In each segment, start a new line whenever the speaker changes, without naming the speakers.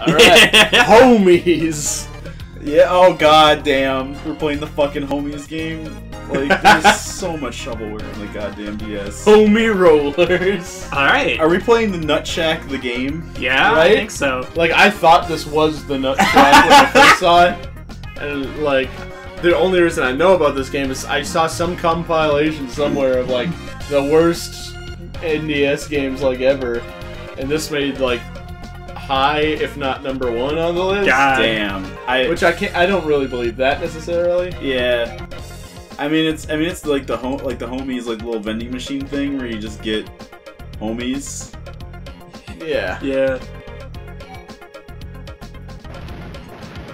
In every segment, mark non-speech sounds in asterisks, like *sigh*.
Alright. *laughs* Homies.
Yeah. Oh god damn. We're playing the fucking homies game. Like there's *laughs* so much shovelware in the goddamn DS.
Homie Rollerz.
All right.
Are we playing the Nut Shack the game?
Yeah, I think so.
Like I thought this was the nut shack when I first saw it, and like the only reason I know about this game is I saw some compilation somewhere of like the worst NDS games like ever, and this made like high, if not number one on the list.
God.
Damn. I
Which I can't. I don't really believe that necessarily.
yeah. I mean it's I mean it's like the home like the homies like little vending machine thing where you just get homies.
Yeah.
Yeah.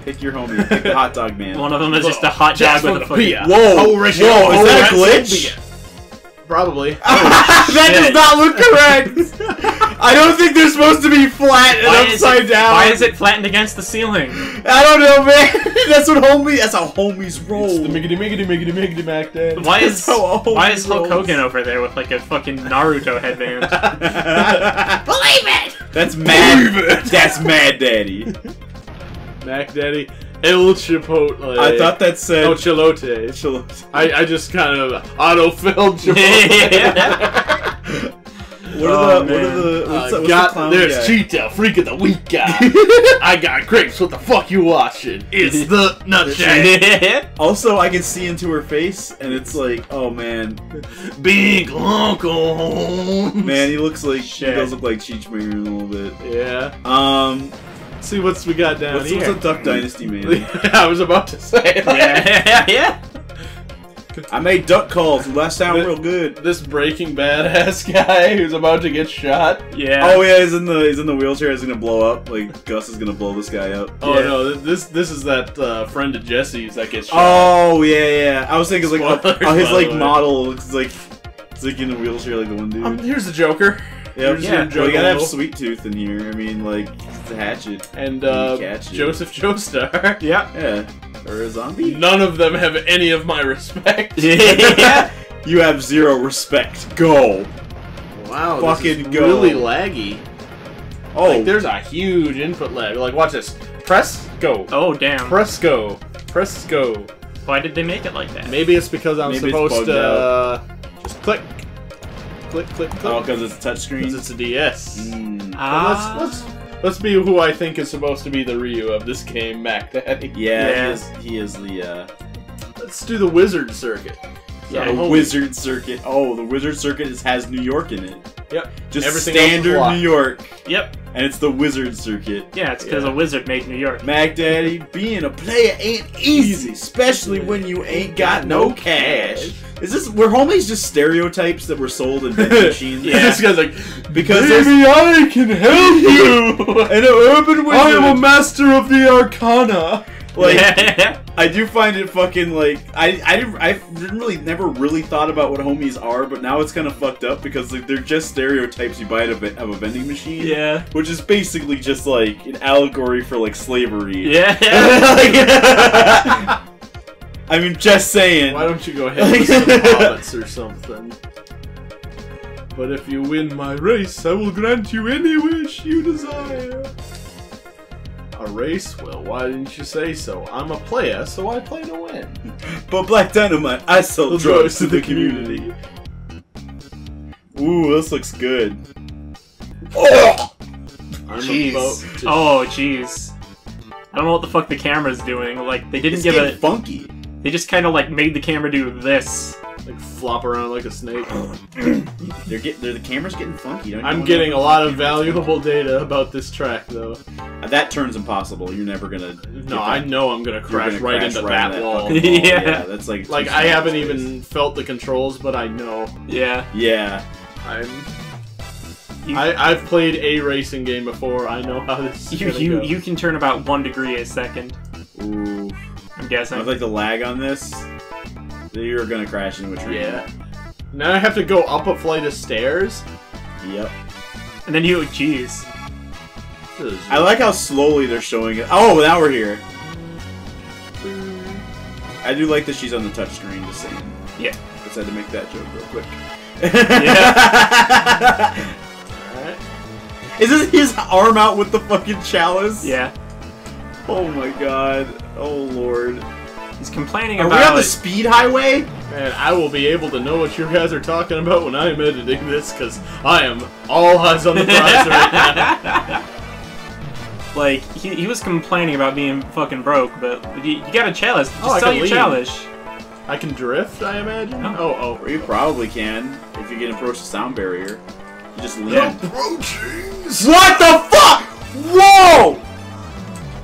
Pick your homie. Pick the hot dog man. *laughs*
One of them is just a hot dog with a fucking.
Pia.
Whoa!
Oh,
Whoa! Oh, is
Rachel. Oh,
that a
that's
glitch? *laughs*
Probably.
Oh, *laughs* that does not look correct. I don't think they're supposed to be flat and
Why is,
upside
it,
down.
why is it flattened against the ceiling?
I don't know, man. *laughs* that's what homie. That's how homies roll.
It's the miggity miggity miggity miggity Mac Dad.
Why is
That's how
why is Hulk
rolls.
Hogan over there with like a fucking Naruto headband? *laughs*
Believe it. That's mad. That's Mad Daddy.
Mac Daddy. El Chipotle.
I thought that said.
Oh, Chilote.
Chil-
I, I just kind of auto-filled *laughs* Chipotle.
What
Oh,
are the? What are the? What's,
Uh,
the- what's
got,
the clown
there's
guy?
Cheetah, freak of the week guy. *laughs* I got grapes. What the fuck you watching? It's the *laughs* Nutshack. *laughs*
Also, I can see into her face, and it's like, oh man,
Big Uncle.
man, he looks like
Shit.
he does look like Cheech Marin a little bit.
Yeah.
Um,
See what's we got down
what's,
here.
what's a Duck Dynasty man?
I was about to say.
yeah, yeah. *laughs*
I made duck calls. Last sound real good.
This Breaking Bad ass *laughs* guy who's about to get shot.
Yeah.
Oh yeah, he's in the he's in the wheelchair. He's gonna blow up. Like Gus is gonna blow this guy up.
Oh
Yeah.
no, this this is that uh, friend of Jesse's that gets shot.
Oh yeah, yeah. I was thinking like oh,
Spoilers,
oh, his like model looks like it's like in a wheelchair like the one dude.
Um, here's the Joker.
yep.
yeah.
Well, you gotta have Sweet Tooth in here. I mean, like it's a hatchet.
and uh,
Catch.
Joseph Joestar.
Yeah.
Yeah. Or a zombie.
None of them have any of my respect. *laughs*
yeah.
You have zero respect. Go.
Wow,
Fucking
this is
go.
really laggy.
Oh,
Like, there's a huge input lag. Like, watch this. Press go.
Oh damn.
Press go. Press go.
Why did they make it like that?
Maybe it's because I'm
Maybe
supposed to uh, just click, click, click, click.
oh, because it's a touchscreen.
Because it's a DS.
Mm.
Ah.
let's let's let's be who I think is supposed to be the Ryu of this game, Mac Daddy.
Yeah, *laughs*
Yeah.
He, is, he is the uh,
Let's do the wizard circuit.
Yeah.
The
holy-
Wizard Circuit. Oh, the Wizard Circuit is, has New York in it.
Yep.
Just
Everything
standard. New York,
Yep.
And it's the Wizard Circuit.
Yeah, it's because
Yeah.
a wizard made New York.
Mac Daddy, being a player ain't easy, especially when you ain't got no cash. Is this were homies just stereotypes that were sold in vending *laughs* machines?
Yeah.
this guy's like,
Because
maybe I can help you. *laughs*
an urban wizard.
I am a master of the arcana.
Like
yeah.
I do find it fucking like I I didn't, I didn't really never really thought about what homies are, but now it's kind of fucked up because like they're just stereotypes you buy at a, of a vending machine.
Yeah.
Which is basically just like an allegory for like slavery.
Yeah. *laughs* *laughs*
I mean, just saying.
Why don't you go ahead with some *laughs* hobbits or something? But if you win my race, I will grant you any wish you desire. A race? Well, why didn't you say so? I'm a player, so I play to win. *laughs*
But Black Dynamite, I sell
The
drugs to the community. Ooh, this looks good. Oh!
I'm
Jeez.
about to
Oh jeez. I don't know what the fuck the camera's doing. Like they didn't
It's
give
getting
it.
funky.
They just kind of like made the camera do this.
Like flop around like a snake. *clears throat*
They're get, they're, the camera's getting funky. Don't you
I'm getting a lot of valuable data about this track, though.
Uh, that turns impossible. You're never gonna.
No, I know I'm gonna crash
gonna
right
crash
into
right
that
into
wall.
wall. *laughs*
Yeah.
that's like.
Like I haven't
seconds.
even felt the controls, but I know
Yeah.
Yeah.
I'm.
You,
I, I've played a racing game before. I know how this. Is
you you,
go.
you can turn about one degree a second.
Ooh.
I'm guessing.
I
guessing.
like the lag on this. You're gonna crash into a tree.
Yeah. Now I have to go up a flight of stairs.
Yep.
And then you, jeez.
I like how slowly they're showing it. Oh, now we're here. I do like that she's on the touchscreen. Just saying.
Yeah.
Just had to make that joke real quick.
Yeah.
Alright. *laughs*
Is this his arm out with the fucking chalice?
Yeah.
Oh my god. Oh lord.
He's complaining
Are we
about.
on the speed highway?
Man, I will be able to know what you guys are talking about when I'm editing this, because I am all eyes on the prize right now. *laughs*
like he, he was complaining about being fucking broke, but you, you got a chalice. Just
Oh, I
sell
can
your
leave.
chalice.
I can drift, I imagine?
No.
Oh, oh.
Or you probably can if you can approach the sound barrier. You just lean.
Yeah.
Approaching!
What the fuck? Whoa!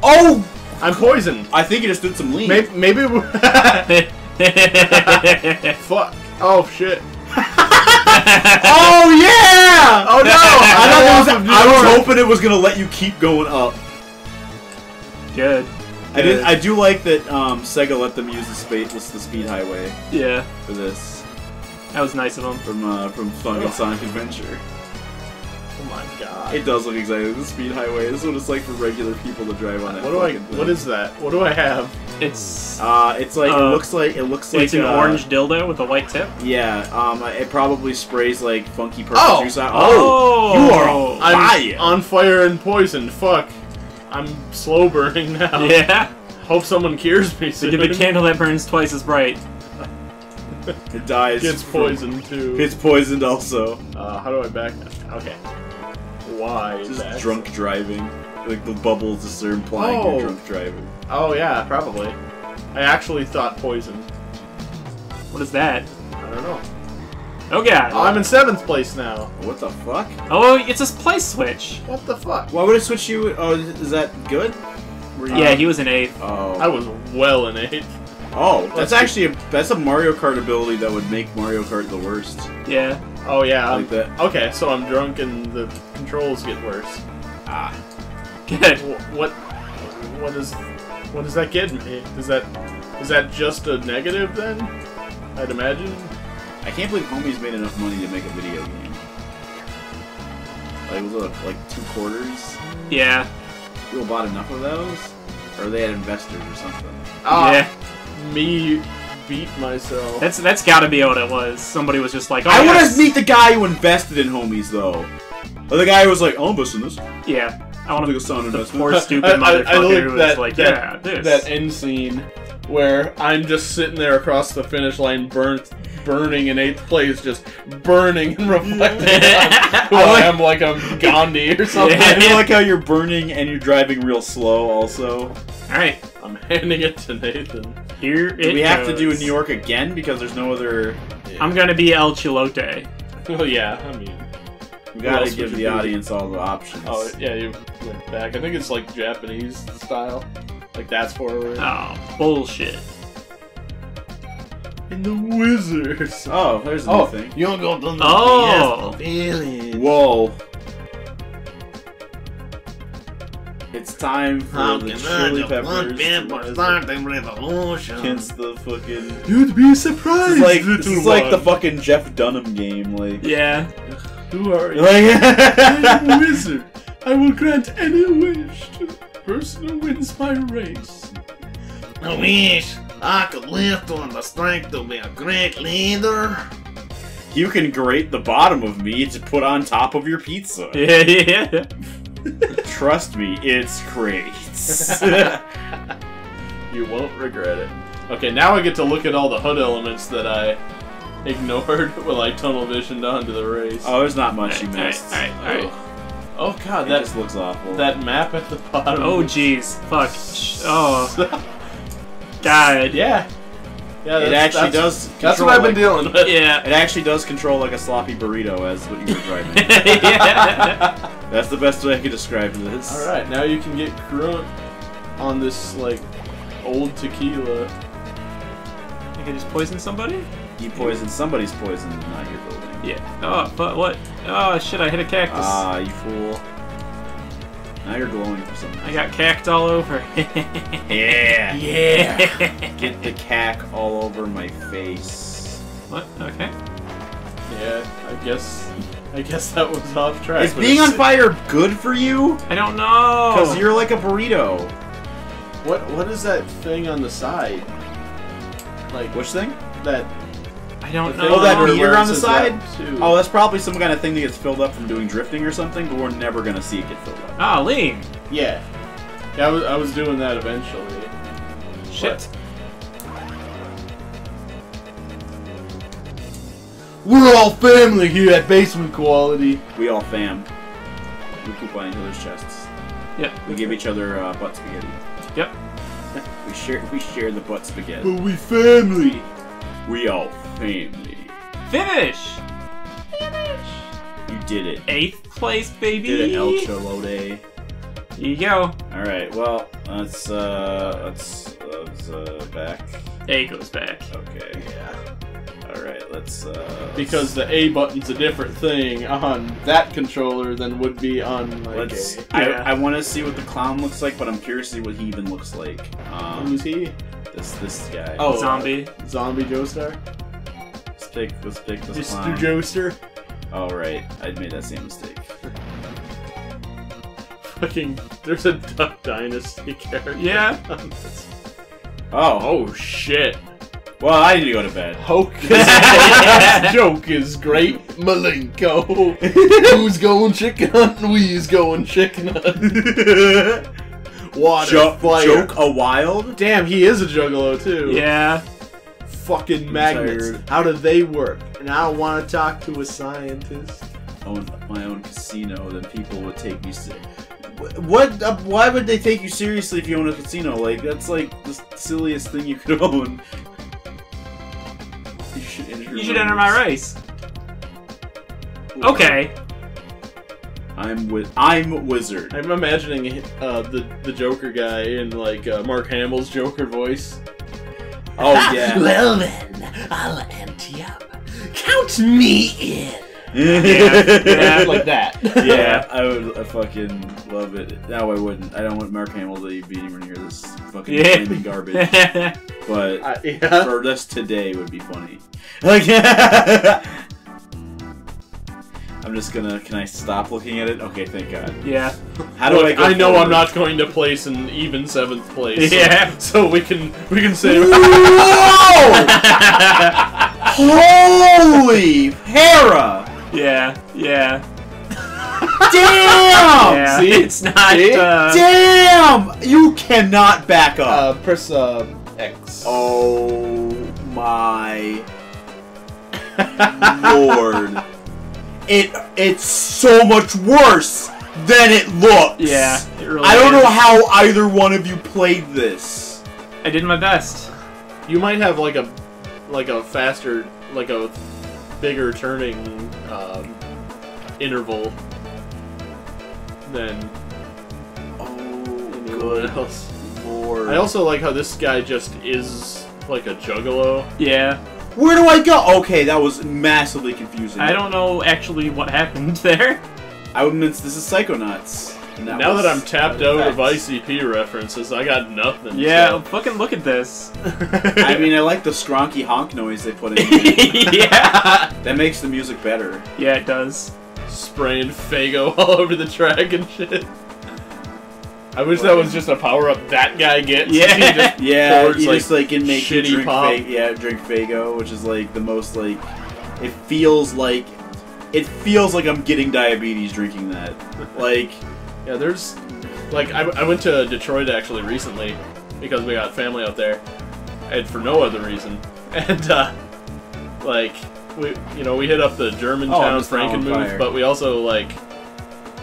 Oh!
Oh! I'm poisoned.
I think you just did some lean.
Maybe, maybe *laughs* Fuck. Oh, shit. *laughs*
Oh yeah!
Oh, no! *laughs*
I, thought
I
was, I was hoping it was gonna let you keep going up.
Good.
I did. I do like that um, Sega let them use the space, the speed highway
Yeah,
for this
that was nice of them.
from uh, from fucking Sonic Adventure.
Oh my god.
It does look exactly like the speed highway. This is what it's like for regular people to drive on that.
What do I,
fucking thing.
what is that? What do I have?
It's
Uh, it's like it
Uh,
looks like it looks like
it's an
uh,
orange dildo with a white tip.
Yeah, um, it probably sprays like funky purple
Oh!
juice out.
Oh!
oh, you are on
I'm
fire!
on fire and poisoned. Fuck. I'm slow burning *laughs* now.
Yeah.
Hope someone cures me
So
soon.
get the candle that burns twice as bright.
It dies.
Gets
from-
poisoned too.
It's poisoned also.
Uh, how do I back? Okay. Why?
Just
back?
drunk driving. Like the bubbles just are implying
Oh.
you're drunk driving.
Oh yeah, probably. I actually thought poison.
What is that?
I don't know.
Oh god.
Oh, I'm in seventh place now.
What the fuck?
Oh, it's a place switch.
What the fuck?
Why would it switch you? Oh, is that good? Were you-
Yeah, he was an eighth.
Oh.
I was well in eighth.
Oh, that's
Let's
actually a that's a Mario Kart ability that would make Mario Kart the worst.
Yeah.
Oh yeah.
Like that.
Okay, so I'm drunk and the controls get worse.
Ah.
Good. *laughs*
Wh- What? What is? What does that get me? Is that? Is that just a negative then? I'd imagine.
I can't believe Homies made enough money to make a video game. Like was it like two quarters?
Yeah.
People bought enough of those, or they had investors or something.
Ah,
Yeah.
Me beat myself.
That's that's got to be what it was. Somebody was just like, oh,
I want to meet the guy who invested in Homies though. Or the guy who was like, oh, "I'll invest in this."
Yeah. I want
Like a
to.
sound
The
investment.
poor *laughs* stupid
I- I-
motherfucker
I like
who was
that-
like,
that-
yeah, this.
that end scene where I'm just sitting there across the finish line, burnt, burning in eighth place, just burning and *laughs* reflecting *laughs* on who
I
I,
like-
am, like I'm Gandhi or something.
Yeah.
I do like how you're burning and you're driving real slow. Also,
All right.
I'm handing it to Nathan.
Here it
do we have to do
goes.
New York again because there's no other.
I'm gonna be El Chilote.
Well, *laughs* oh, yeah, I mean,
We gotta give the
do?
audience all the options.
oh yeah, you went back. I think it's like Japanese style, like that's forward.
Oh, bullshit.
And the wizards.
Oh, there's a
Oh,
new thing.
you go to the
Oh.
village.
Whoa. Time for
How
the chili
I
peppers
want
to
people
rise
starting revolution?
against the fucking.
You'd be surprised.
This is like this is like the fucking Jeff Dunham game, like.
Yeah.
Who are you?
Like,
I am a wizard. I will grant any wish to the person who wins my race.
I wish I could lift on the strength to be a great leader.
you can grate the bottom of me to put on top of your pizza. *laughs*
Yeah, yeah.
Trust me, it's great. *laughs* *laughs*
You won't regret it. Okay, now I get to look at all the HUD elements that I ignored *laughs* while I tunnel visioned onto the race.
oh, there's not much you missed.
alright, alright.
Oh god,
It
that
just looks awful.
that map at the bottom.
Oh, jeez. Fuck. Oh, God.
yeah. Yeah,
it
that's,
actually
that's,
does.
That's what I've been
like-
dealing with.
Yeah.
It actually does control like a sloppy burrito, as what you were driving.
yeah.
That's the best way I could describe this.
All right, now you can get crunk on this like old tequila.
You can just poison somebody?
You poison somebody's poison, not your building.
Yeah. Oh, but what? Oh, shit, I hit a cactus.
Ah, you fool. Now you're glowing for some reason.
I got cacked all over. *laughs*
Yeah.
yeah. *laughs*
Get the cack all over my face.
What? Okay.
Yeah, I guess. I guess that was off track.
Is being on fire good for you?
I don't know.
Because you're like a burrito.
What What is that thing on the side? Like
Which thing?
that
I don't
If
know.
Oh, that
wonder
meter on the side?
that.
Oh, that's probably some kind of thing that gets filled up from doing drifting or something, but we're never gonna see it get filled up.
Ah, Ling.
yeah. Yeah, I was, I was doing that eventually.
Shit.
We're all family here at Basement Quality.
We all fam. We poop on each other's chests.
Yep.
We give each other uh, butt spaghetti.
Yep. *laughs*
We share we share the butt spaghetti.
But we family.
We all family.
Finish. Finish.
You did it.
Eighth place, baby.
You did it, El Cholote.
Here you go.
All right. Well, let's uh, let's let's uh, back.
A goes back.
Okay.
Yeah.
All right. Let's uh.
Because the A button's a different thing on that controller than would be on like
Let's.
a.
I,
Yeah.
I want to see what the clown looks like, but I'm curious to see what he even looks like. Um,
Who's he?
this this guy.
Oh,
Zombie.
Zombie Joestar?
let's pick let's pick this
Mr.
clown.
Joester?
Oh right, I made that same mistake. *laughs*
Fucking. There's a Duck Dynasty character.
Yeah.
Oh,
Oh shit.
Well, I need to go to bed.
Hocus *laughs* joke is great. Malenko. Who's going chicken hunting? We's going chicken hunting. *laughs* Water
Jo-
fire.
joke a wild.
Damn, he is a juggalo too.
Yeah.
Fucking magnets.
tired.
How do they work? And I don't want to talk to a scientist.
Own my own casino, then people would take me. Se- what? Uh, why would they take you seriously if you own a casino? Like that's like the silliest thing you could *laughs* own. You should enter.
You should enter my race. Okay.
I'm with. I'm wizard.
I'm imagining uh, the the Joker guy in like uh, Mark Hamill's Joker voice.
Oh yeah.
Well then, I'll ante up. Count me in.
Yeah.
like that.
yeah, *laughs* I would I fucking love it. No, I wouldn't. I don't want Mark Hamill to be anywhere near this fucking
Yeah.
flaming garbage. *laughs* But
Uh, yeah.
for this today would be funny. Like, *laughs* I'm just gonna. Can I stop looking at it? Okay, thank God.
yeah.
How do
Look,
I? Go
I know I'm not going to place in even seventh place.
Yeah.
So, we can we can say
Whoa! Holy Hera!
Yeah. Yeah.
Damn!
Yeah.
see?
It's not.
See?
Uh,
Damn! You cannot back up.
uh, press uh, X.
Oh my lord. *laughs* It it's so much worse than it looks.
yeah. It really
I don't
is.
know how either one of you played this.
I did my best.
You might have like a like a faster like a bigger turning um, interval than
Oh
anyone else.
lord.
I also like how this guy just is like a juggalo.
Yeah.
Where do I go? Okay, that was massively confusing.
I don't know actually what happened *laughs* there.
I would miss this is Psychonauts. And that
now
was-
that I'm tapped
that
out
was
of. ICP references, I got nothing.
Yeah. Fucking look at this. *laughs*
I mean, I like the skronky honk noise they put in. *laughs*
yeah.
that makes the music better.
Yeah, it does.
spraying Faygo *laughs* all over the track and shit. I wish that was just a power up that guy gets.
Yeah.
He just
Yeah,
pours,
you
like,
just like can make you
shitty
drink
pop.
Fa- yeah, drink Faygo, which is like the most like it feels like it feels like I'm getting diabetes drinking that. Like
Yeah, there's like I, I went to Detroit actually recently because we got family out there, and for no other reason. *laughs* And uh, like we you know we hit up the Germantown
Oh, it's now on fire.
Frankenmuth, but we also like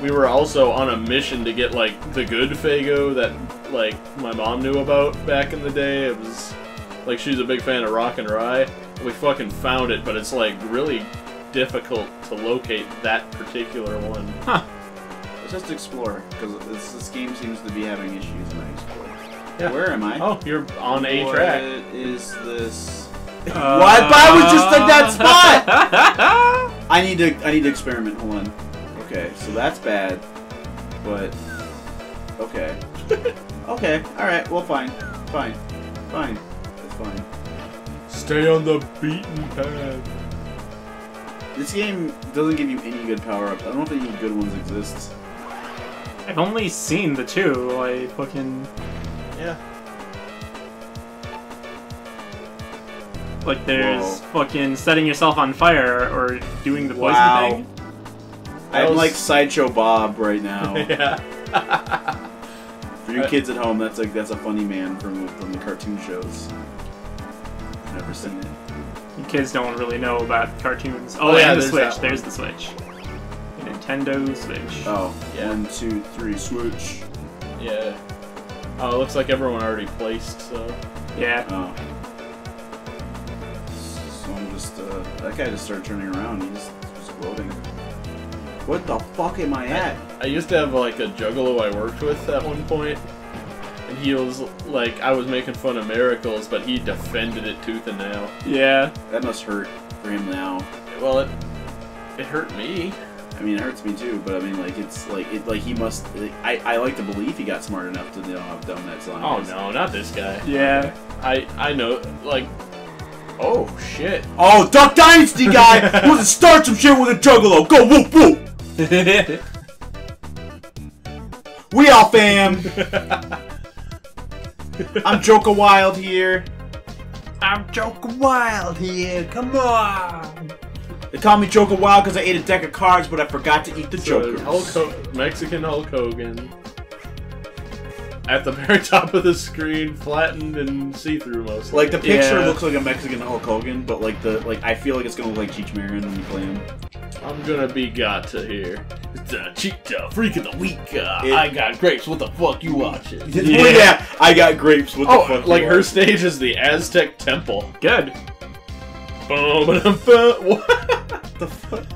we were also on a mission to get like the good Faygo that like my mom knew about back in the day. It was like she's a big fan of Rock and Rye. We fucking found it, but it's like really difficult to locate that particular one.
let's just explore because this, this game seems to be having issues and I explore.
Yeah.
Where am I?
Oh, you're on a
What
track.
is this?
Uh?
But I was just in that *laughs* spot! *laughs* I need to I need to experiment. Hold on. Okay, so that's bad, but okay, *laughs* okay, all right. Well, fine, fine, fine. That's fine.
Stay on the beaten path.
This game doesn't give you any good power ups. I don't think any good ones exist.
I've only seen the two. I fucking.
Yeah.
Like there's
Whoa.
fucking setting yourself on fire or doing the poison
Wow.
thing.
I'm
was-
like sideshow Bob right now. *laughs*
yeah.
For you kids at home, that's like that's a funny man from from the cartoon shows. Never seen it.
You kids don't really know about cartoons. Oh,
Oh, yeah,
and the Switch. There's the Switch. The Nintendo Switch.
Oh,
Yeah.
one, two, three, switch.
Yeah. Oh, it looks like everyone already placed, so.
Yeah.
Oh. So I'm just uh, that guy just started turning around. He's just floating. What the fuck am I at?
I used to have like a juggalo I worked with at one point, and he was like, I was making fun of miracles, but he defended it tooth and nail.
Yeah.
That must hurt for him now.
Well, it it hurt me.
I mean, it hurts me too, but I mean, like, it's like, it, like he must. Like, I, I like to believe he got smart enough to know how dumb that song
Oh
is.
no, not this guy.
Yeah.
I I know like. Oh shit!
Oh, Duck Dynasty guy *laughs* wants to start some shit with a juggalo. Go whoop whoop. *laughs* We all fam. *laughs* I'm Joker Wild here.
I'm Joker Wild here. Come on.
They call me Joker Wild because I ate a deck of cards, but I forgot to eat the
So,
Jokers.
Hulk Ho- Mexican Hulk Hogan. At the *laughs* very top of the screen, flattened and see-through mostly.
Like the picture
Yeah.
looks like a Mexican Hulk Hogan, but like the like I feel like it's gonna look like Cheech Marin when you play him.
I'm gonna be got to here. It's a cheetah, freak of the week. Uh,
It-
I got grapes. What the fuck you watching? *laughs*
Yeah. I got grapes. What the
Oh,
fuck?
like
you
her
want?
stage is the Aztec temple.
Good.
Boom, ba-dum, ba- *laughs* What?
the fuck? *laughs*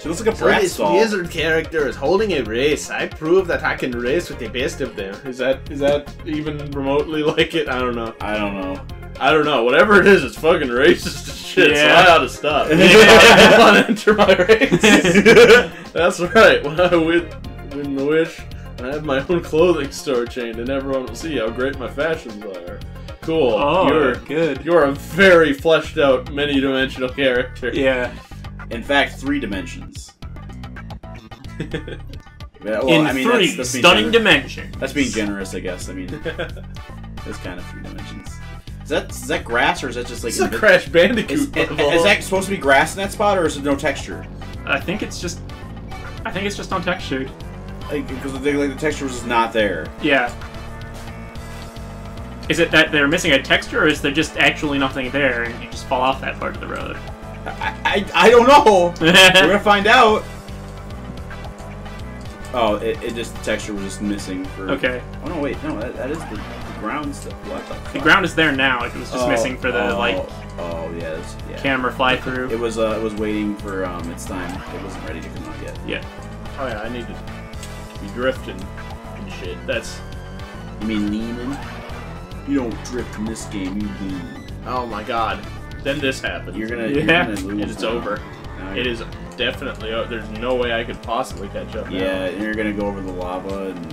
She looks like a
So
brat
this
doll.
wizard character is holding a race. I prove that I can race with the best of them. Is that is that even remotely like it? I don't know.
I don't know.
I don't know. Whatever it is, it's fucking racist as shit.
Yeah.
So I ought to stop. *laughs* I want to enter my race. That's right. When I win, win the wish, I have my own clothing store chain, and everyone will see how great my fashions are. Cool.
Oh,
you're
good.
you're a very fleshed out, many dimensional character.
Yeah.
In fact, three dimensions. *laughs* Yeah, well,
In
I mean,
three
that's, that's being
stunning dimensions.
That's being generous, I guess. I mean, it's kind of three dimensions. Is that is that grass or is that just like
It's a
invi-
Crash Bandicoot
Is, is, is that supposed to be grass in that spot, or is it no texture?
I think it's just. I think it's just untextured.
Like, because the, like, the texture was just not there.
Yeah. Is it that they're missing a texture, or is there just actually nothing there and you just fall off that part of the road?
I, I, I don't know. *laughs* We're gonna find out. Oh, it, it just the texture was just missing for.
okay.
Oh no, wait, no, that, that is the, the ground stuff. What the fuck?
The ground is there now. It was just
Oh,
missing for the
oh,
like
Oh yeah, that's, yeah.
camera fly through.
It was uh, it was waiting for um its time. It wasn't ready to come out yet.
yeah.
Oh yeah, I need to be drifting and shit. That's
You mean leaning? You don't drift in this game. You lean.
oh my god. Then this happened.
You're gonna,
Yeah.
you're gonna lose.
and it's
now.
over.
Now
It definitely. o- There's no way I could possibly catch up. now.
Yeah, and you're gonna go over the lava and.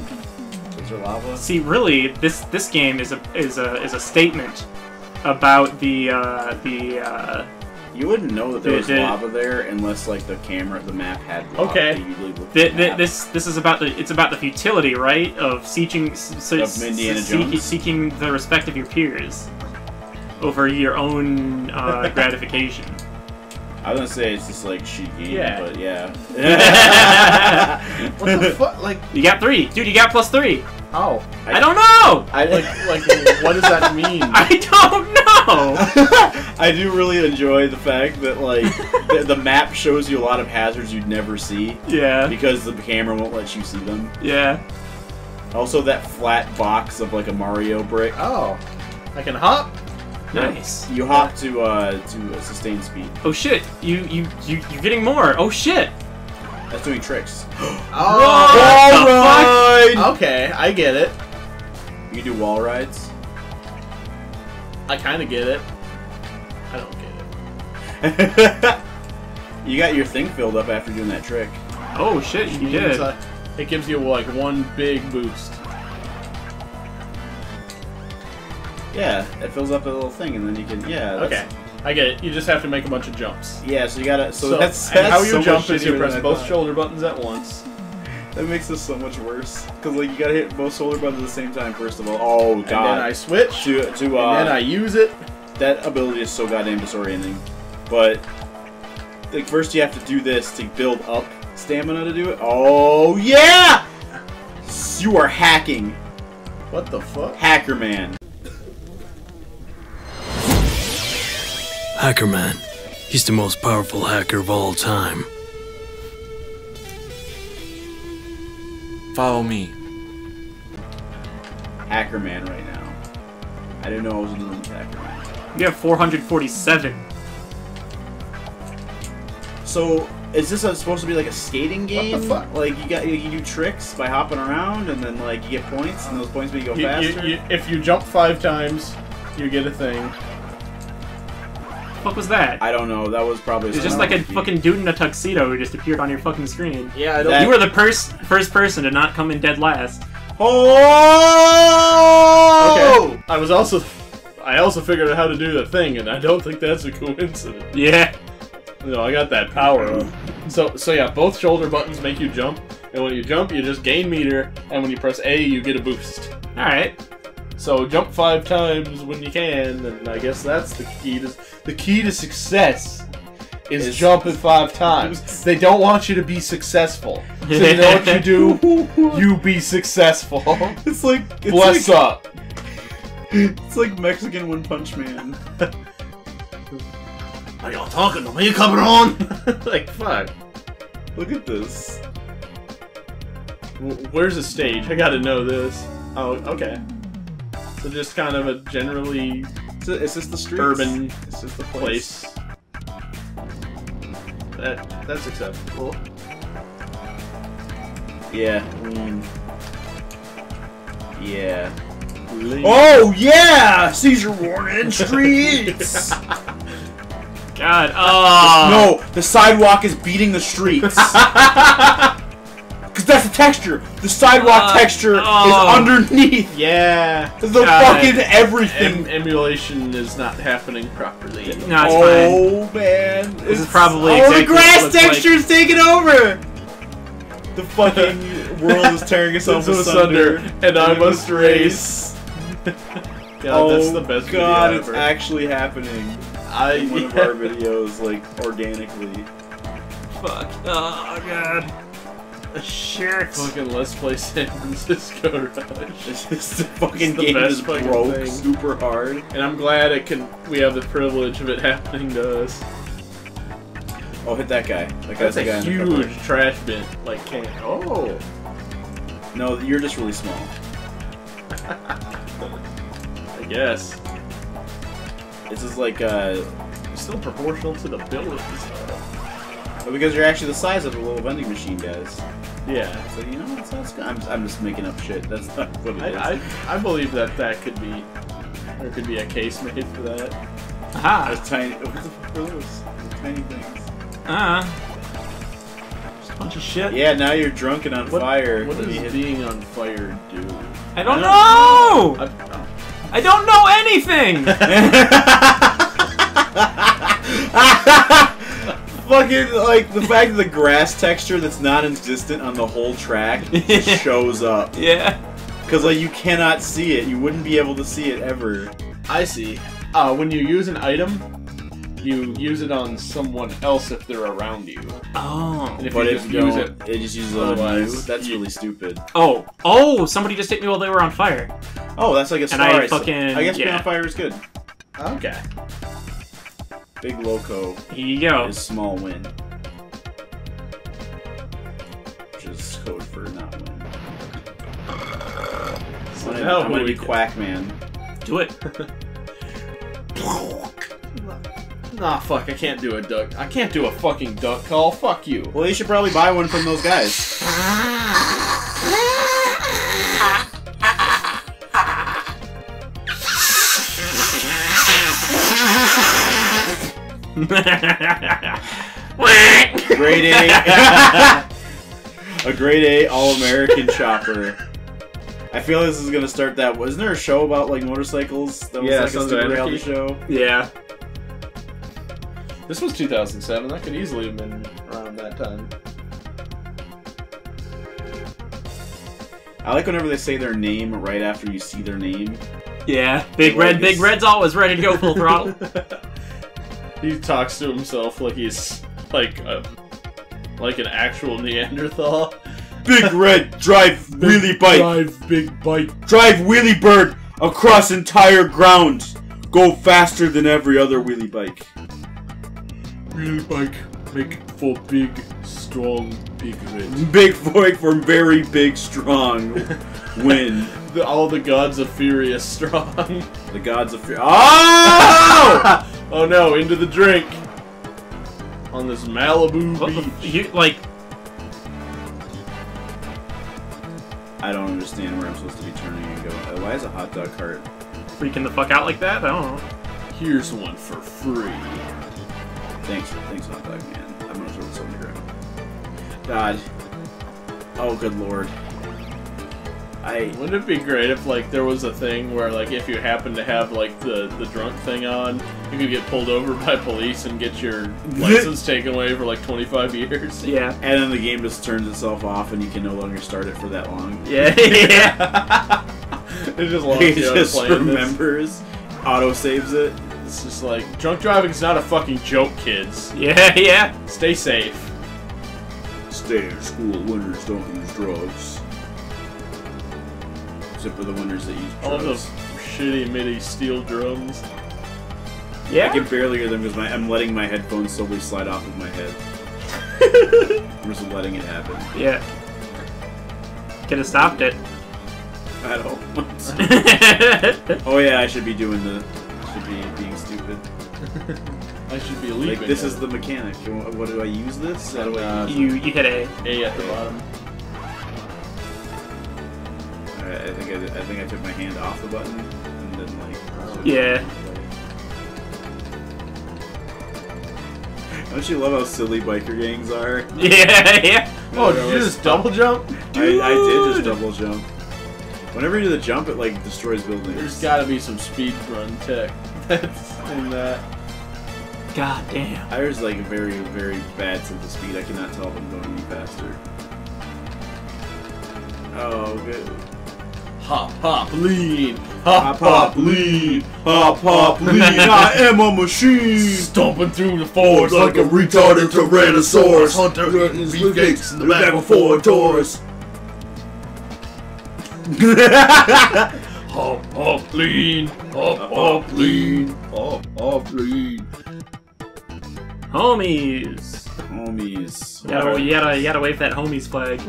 Is there lava?
See, really, this this game is a is a is a statement about the uh, the uh,
You wouldn't know that there was
the-
lava there unless like the camera, the map had lava.
Okay.
You usually look at
the,
the
the,
map.
this this is about the it's about the futility, right, of seeking so,
Of Indiana
seeking,
Jones?
seeking the respect of your peers over your own uh, *laughs* gratification.
I was gonna say it's just like shitty game,
Yeah.
but yeah. *laughs*
What the fuck? Like
You got three, dude. You got plus three.
how?
I, don't know.
I
Like like what does that *laughs* mean?
I don't know. *laughs*
I do really enjoy the fact that like *laughs* the, the map shows you a lot of hazards you'd never see
yeah,
because the camera won't let you see them.
yeah.
Also, that flat box of like a Mario brick.
Oh, I can hop.
Nice.
You hop to uh to sustain speed.
Oh shit. You you you you're getting more. Oh shit.
That's doing tricks. *gasps*
Oh,
Wall ride!
okay, I get it.
You can do wall rides.
I kind of get it. I don't get it. *laughs*
you got your thing filled up after doing that trick.
Oh shit. You
Means,
did.
uh, it gives you like one big boost.
Yeah, it fills up a little thing, and then you can. Yeah. that's-
Okay, I get it. You just have to make a bunch of jumps.
Yeah, so you gotta. So, that's, that's
how you
so
jump is you press both
thought.
shoulder buttons at once.
That makes this so much worse. Because like you gotta hit both shoulder buttons at the same time. First of all. Oh God.
And then I switch.
to to uh,
and
uh,
then I use it.
that ability is so goddamn disorienting. But like first you have to do this to build up stamina to do it. Oh yeah! You are hacking,
What the fuck?
hacker man.
Hacker Man. He's the most powerful hacker of all time.
Follow me.
Uh, hacker man right now. I didn't know I was in the room with hacker man.
You have 447.
So is this a, supposed to be like a skating game?
fuck?
Like you got you do tricks by hopping around and then like you get points and those points make you go
You- you-
faster.
you- if you jump five times, you get a thing.
What was that?
I don't know. That was probably
It's just like a fucking dude in a tuxedo who just appeared on your fucking screen.
Yeah, I
don't- That-
You were the pers- first person to not come in dead last.
Oh!
Okay. I was also, I also figured out how to do the thing, and I don't think that's a coincidence.
Yeah.
No, I got that power up. So, so yeah, both shoulder buttons make you jump, and when you jump, you just gain meter, and when you press A, you get a boost.
Alright.
So jump five times when you can, and I guess that's the key to the key to success. Is,
Is-
jumping five times. *laughs* They don't want you to be successful. So you know what you do? *laughs* You be successful. *laughs*
It's like it's
Bless
like,
up.
It's like Mexican One Punch Man.
Are y'all talking to me, cabron?
like fuck.
Look at this.
W- Where's the stage? I gotta know this. Oh, okay. So just kind of a generally
Is, it, is this the streets?
urban
Is this the place?
place. That that's acceptable.
Yeah. mm. Yeah.
Oh,
Oh yeah! Seizure warning *laughs* streets.
God. Oh.
no, the sidewalk is beating the streets. *laughs* Cause that's the texture. The sidewalk
Uh,
texture
oh.
is underneath *laughs*
yeah.
the
God.
fucking everything.
Em- emulation is not happening properly.
No, it's fine.
oh man,
This is
It's-
probably
oh
exactly
the grass
what is like.
taking over. The fucking world is tearing *laughs* itself asunder,
asunder, and I must race. *laughs* God,
oh
that's the best
god,
video
it's actually happening
I
in one of our videos, like organically.
Fuck. Oh, God. Shit.
Fucking Let's Play San Francisco Rush.
It's just the fucking
It's the
game
best
just
fucking
broke
thing.
super hard.
And I'm glad it can. We have the privilege of it happening to us.
Oh, hit that guy. That
That's
guy's the
a
guy in the cover.
huge trash bin. Like, can Oh,
No, you're just really small. *laughs*
I guess.
This is like uh,
still proportional to the buildings.
but because you're actually the size of a little vending machine, guys.
Yeah.
So you know. I'm, I'm just making up shit. That's not what it is.
I, I, I believe that that could be. There could be a case made for that.
Aha.
Those tiny. What the fuck are those? Those tiny things.
Uh. Just a bunch of shit.
Yeah, now you're drunk and on
What-
fire.
What does being on fire do?
I don't
I
know!
I, oh.
I don't know anything! *laughs* *laughs*
Fucking like the fact that the grass texture that's non-existent on the whole track just *laughs* shows up
yeah.
because like you cannot see it. You wouldn't be able to see it ever.
I see. Uh, when you use an item, you use it on someone else if they're around you.
Oh.
And if
but
you
if
just
you
use
don't,
it,
it just uses it on you.
Otherwise,
That's
you-
really stupid.
Oh. Oh, somebody just hit me while they were on fire.
Oh, that's like a
And
star.
I
s-
fucking-
I guess being on fire is good.
okay.
Big loco
Here you go.
is small win, which is code for not win.
So
I'm gonna, I'm gonna be
can-
Quack Man.
Do it. *laughs*
Nah, fuck, I can't do a duck. I can't do a fucking duck call. Fuck you.
Well, you should probably buy one from those guys. *laughs* Grade A. *laughs* a grade A All American chopper. I feel this is gonna start that. Wasn't there a show about like motorcycles? That was
Yeah,
like a
Sons of
stupid
Anarchy.
reality show.
yeah.
This was 2007. That could easily have been around that time.
I like whenever they say their name right after you see their name.
Yeah, Big
Like
Red, Big Red's always ready to go full throttle. *laughs*
he talks to himself like he's like a like an actual *laughs* Neanderthal.
Big Red, drive *laughs* wheelie bike.
Drive big bike.
Drive wheelie bird across entire ground. Go faster than every other wheelie bike.
Really bike. Make for big, strong, big red. *laughs*
Big bike for very big, strong win.
The, all the gods of Furious strong.
The gods of fear. Oh!
Oh no, into the drink. On this Malibu
What
beach.
f- you, like,
I don't understand where I'm supposed to be turning and going. Uh, Why is a hot dog cart?
freaking the fuck out like that? I don't know.
Here's one for free.
Thanks, thanks, hot dog man. I'm gonna throw this on the ground. God. Oh, good lord. I.
Wouldn't it be great if like there was a thing where like if you happen to have like the the drunk thing on, you could get pulled over *laughs* by police and get your license *laughs* taken away for like 25 years.
Yeah.
And then the game just turns itself off, and you can no longer start it for that long.
Yeah, *laughs* yeah.
it just lost
He
you
just
playing this.
remembers, auto saves it.
It's just like drunk driving's not a fucking joke, kids.
Yeah, yeah.
Stay safe.
Stay in school. Winners don't use drugs. Except for the winners that use drugs.
All those shitty MIDI steel drums.
I can barely hear them because my, I'm letting my headphones slowly slide off of my head. *laughs* I'm just letting it happen.
Yeah. Could have stopped it.
I don't. *laughs* *laughs* oh yeah, I should be doing the. Should be being stupid.
I should be leaving.
Like this is the mechanic. What what do I use this? How do I
Uh,
use
you you hit A.
A at the bottom.
Alright, I think I, I think I took my hand off the button and then like.
Yeah.
Don't you love how silly biker gangs are? *laughs*
Yeah, yeah.
Oh, did you just double jump?
I, I did just double jump. Whenever you do the jump, it like destroys buildings.
There's gotta be some speed run tech *laughs* that's in that.
God damn.
There's like a very, very bad sense of speed. I cannot tell if I'm going any faster. Oh, good.
Hop, hop, lean. Hop,
Hop, hop, lean. Hop, hop, lean. *laughs* I am a machine.
Stomping through the forest
like a retarded Tyrannosaurus Hunter eating beefcakes in the back of Ford Taurus.
Hop, hop, lean. Hop, hop, lean. Hop, hop, lean.
Homies.
Homies.
You gotta, you gotta, you gotta wave that homies flag.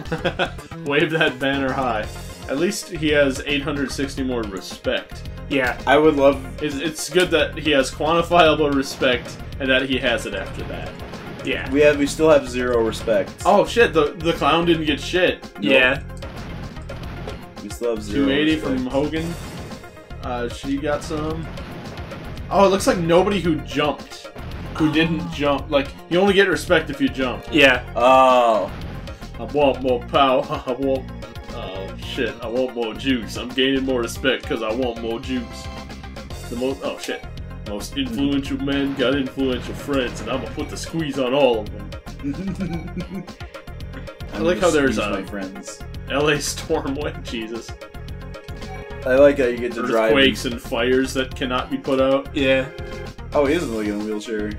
*laughs*
Wave that banner high. At least he has 860 more respect.
Yeah.
I would love.
It's, it's good that he has quantifiable respect and that he has it after that.
Yeah.
We have. We still have zero respect.
Oh shit, the the clown didn't get shit.
Yeah.
We still have zero.
280
respect.
from Hogan. Uh, she got some. Oh, it looks like nobody who jumped. Who didn't jump. Like, you only get respect if you jump.
Yeah.
Oh.
I want more power. I want. Oh, shit. I want more juice. I'm gaining more respect because I want more juice. The most. Oh, shit. Most influential men got influential friends, and I'm gonna put the squeeze on all of them. *laughs* I like how there's
Excuse
a-
my friends.
LA storm went, Jesus.
I like how you get to drive.
Earthquakes and fires that cannot be put out.
Yeah.
Oh, he is like in a wheelchair.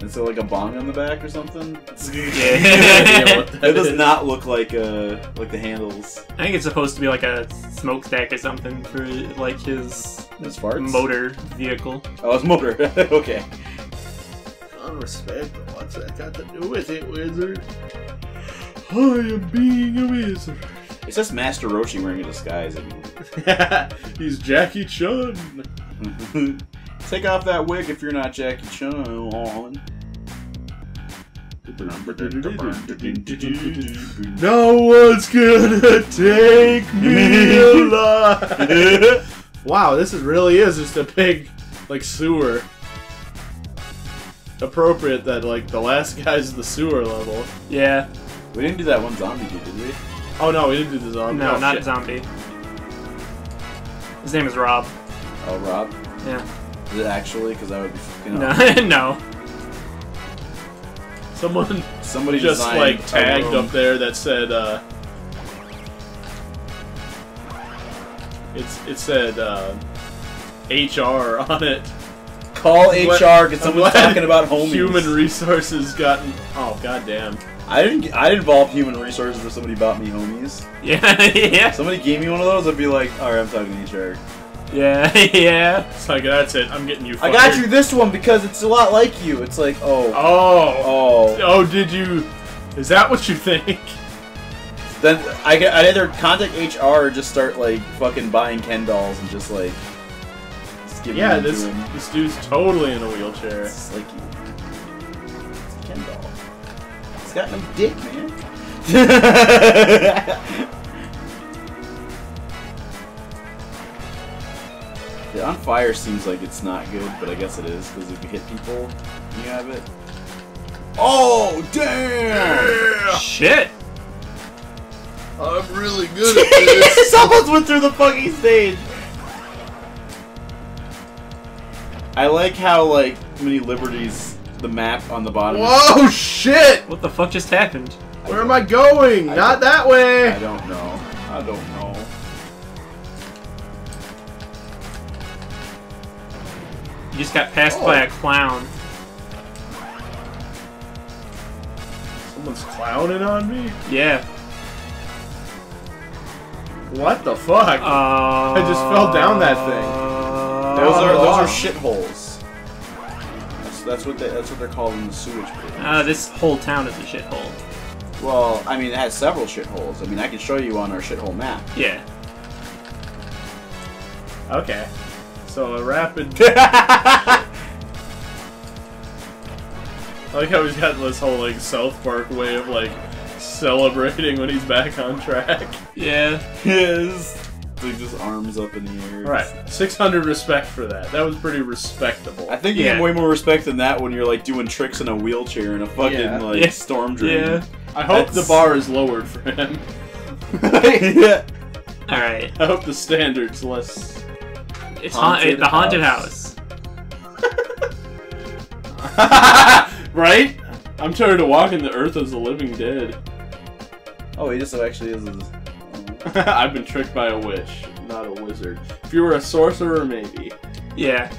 Is there like a bong on the back or something?
Yeah, *laughs*
It does not look like uh like the handles.
I think it's supposed to be like a smokestack or something for like his
His farts.
motor vehicle.
Oh, it's motor. *laughs* okay.
Unrespect. What's that got to do with it, wizard? I am being a wizard.
It's just Master Roshi wearing a disguise. *laughs*
He's Jackie Chun.
Mean. Take off that wig if you're not Jackie Chan.
No one's gonna take me alive. *laughs* wow, this is really is just a big, like sewer. Appropriate that like the last guy's the sewer level.
Yeah.
We didn't do that one zombie dude, did we?
Oh no, we didn't do the zombie.
No,
oh,
not
shit.
zombie. His name is Rob.
Oh, Rob.
Yeah
actually? Because I would be fucking
No. *laughs* no.
Someone
Somebody
just like tagged up there that said uh, it's it said uh, HR on it.
Call
I'm
HR. Get
someone
talking about homies.
Human resources gotten. Oh goddamn.
I didn't. I I'd involve human resources where somebody bought me homies. *laughs*
Yeah, yeah.
If somebody gave me one of those. I'd be like, all right, I'm talking to HR
yeah, *laughs* yeah.
It's like that's it. I'm getting you.
I got you this one because it's a lot like you. It's like, oh,
Oh.
oh.
Oh, did you? Is that what you think?
Then I I'd either contact HR or just start like fucking buying Ken dolls and just like just give
Yeah, this this dude's totally in a wheelchair.
It's like it's a Ken doll. It's got no dick, man. *laughs* The on fire seems like it's not good, but I guess it is because if you hit people, you have it. Oh damn!
Shit.
I'm really good at *laughs* this.
Someone went through the fucking stage. I like how like many liberties the map on the bottom.
Whoa, shit!
What the fuck just happened?
Where am I going?
I
Not that way!
I don't know. I don't know.
You just got passed
Oh.
by a clown.
Someone's clowning on me.
Yeah.
What the fuck?
Uh,
I just fell down that thing.
Those are those
wow.
are shitholes. That's, that's what they that's what they're called in the sewage. bit.
Uh, this whole town is a shithole.
Well, I mean, it has several shitholes. I mean, I can show you on our shithole map.
Yeah.
Okay. So a rapid. *laughs* I like how he's got this whole like South Park way of like celebrating when he's back on track.
Yeah.
His like just arms up in the air.
Right. 600 respect for that. That was pretty respectable.
I think you
Yeah.
get way more respect than that when you're like doing tricks in a wheelchair in a fucking
Yeah.
like
Yeah.
storm drain.
Yeah.
I hope
That's-
the bar is lowered for him. *laughs*
yeah.
All right.
I hope the standard's less.
It's haunted
Haunted
the haunted
house.
house. *laughs*
right? I'm tired of walking the earth as the living dead.
Oh, he just actually is. is *laughs*
I've been tricked by a witch, not a wizard. If you were a sorcerer, maybe.
Yeah.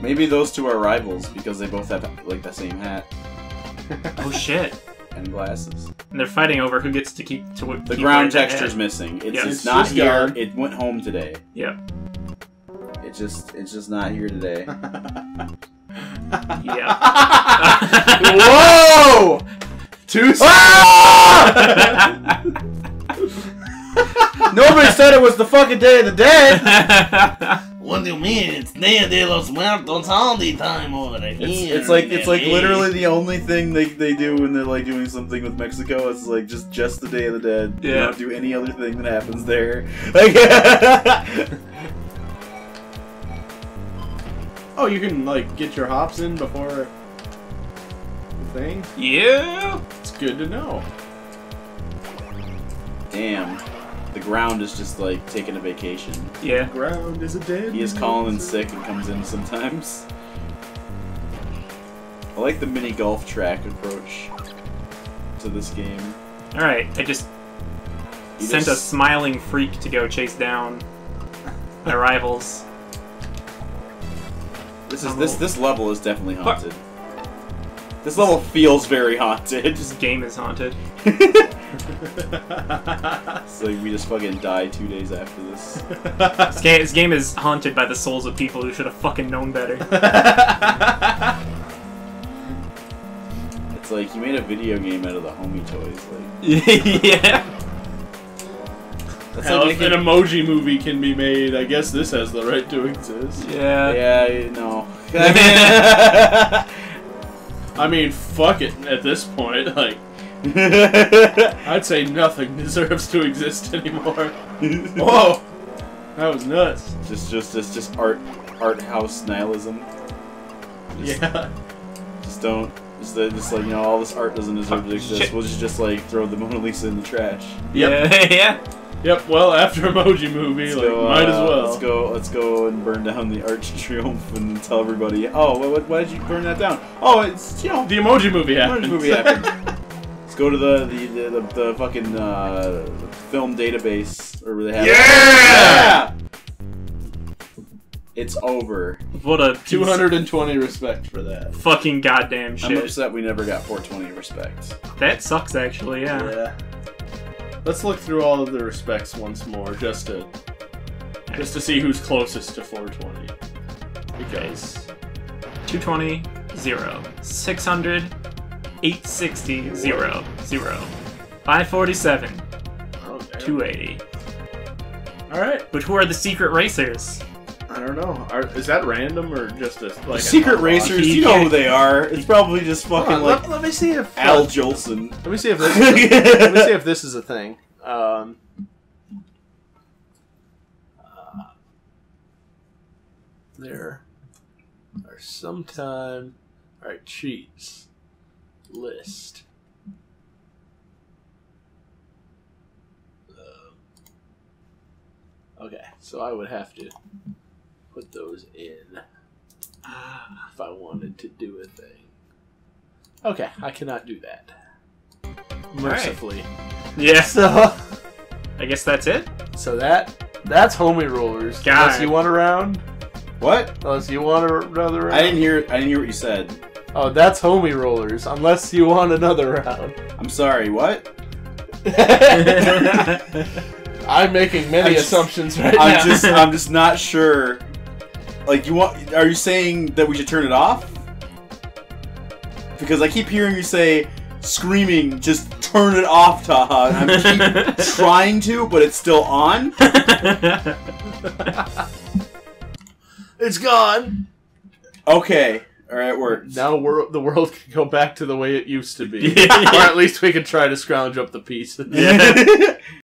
maybe those two are rivals because they both have like the same hat
Oh shit. *laughs*
and glasses.
And they're fighting over who gets to keep to
The
keep
ground
wearing the
texture's missing. It's,
Yeah.
it's
It's
not here.
gone.
It went home today.
Yep.
It just it's just not here today. *laughs*
Yeah.
Whoa! Too
Ah! *laughs* Nobody said it was the fucking Day of the Dead. *laughs*
What do you mean? It's Dia de los Muertos holiday time over here.
It's, it's like it's like literally the only thing they, they do when they're like doing something with Mexico. It's like just just the Day of the Dead. You
Yeah.
don't do any other thing that happens there. Like,
Oh, you can like get your hops in before the thing.
yeah.
It's good to know.
damn, the ground is just like taking a vacation.
Yeah.
Ground is a dead.
He is calling in sick and comes in sometimes. I like the mini golf track approach to this game.
All right. I just
You
sent a smiling freak to go chase down my rivals.
This is this this level is definitely haunted. This level feels very haunted.
This game is haunted. *laughs* *laughs*
Like we just fucking die two days after this.
This game, this game is haunted by the souls of people who should have fucking known better.
It's like you made a video game out of the homie toys. Like *laughs*
yeah.
That's
Hell,
like
if an emoji movie can be made, I guess this has the right to exist.
Yeah.
yeah, you know. *laughs*
I mean, fuck it. At this point, like, *laughs* I'd say nothing *laughs* deserves to exist anymore. Whoa, that was nuts.
just just just just art art house nihilism. Just,
Yeah.
Just don't. Just, uh, just like you know, all this art doesn't deserve to exist.
shit.
We'll just just like throw the Mona Lisa in the trash.
Yep.
Yeah. yeah.
Yep. Well, after emoji movie,
Let's
like,
go,
might as
uh,
well.
Let's go. Let's go and burn down the Arch of Triumph and tell everybody. Oh, why, why did you burn that down? Oh, it's you know
The emoji movie
Emoji
happened.
movie happened. *laughs* Let's go to the the the, the, the fucking uh, film database or where they have.
Yeah!
Yeah! It's over.
What a piece
220 respect for that.
fucking goddamn shit.
I'm
shit.
upset we never got 420 respect.
That sucks, actually. Yeah.
Yeah. Let's look through all of the respects once more, just to just to see who's closest to 420. Because
220, 0. 600, 860, 0. 0. 547,
oh,
280.
All right.
But who are the secret racers?
I don't know. Are, is that random or just a like
Secret
unlock?
Racers, you know who they are. It's probably just fucking
on,
like
let, let me see if
Al Jolson.
Let me see if this. *laughs* let me see if this is a thing. Um, uh, there are sometime. All right, cheats list. Um, okay, so I would have to put those in ah, if I wanted to do a thing. Okay, I cannot do that. Mercifully.
Yeah. *laughs*
So,
I guess that's it.
so that that's Homie Rollerz.
God.
Unless you want a round.
What?
Unless you want another round.
I didn't hear. I didn't hear what you said.
Oh, that's Homie Rollerz. Unless you want another round.
I'm sorry. What? *laughs* *laughs*
I'm making many
I'm just-
assumptions right
I'm
now.
just. I'm just not sure. Like you want? Are you saying that we should turn it off? Because I keep hearing you say, screaming, "Just turn it off, Taha." And I'm keep *laughs* trying to, but it's still on. *laughs*
it's gone.
Okay. All right. It works.
Now we're, the world can go back to the way it used to be, *laughs*
Yeah.
or at least we can try to scrounge up the pieces.
Yeah.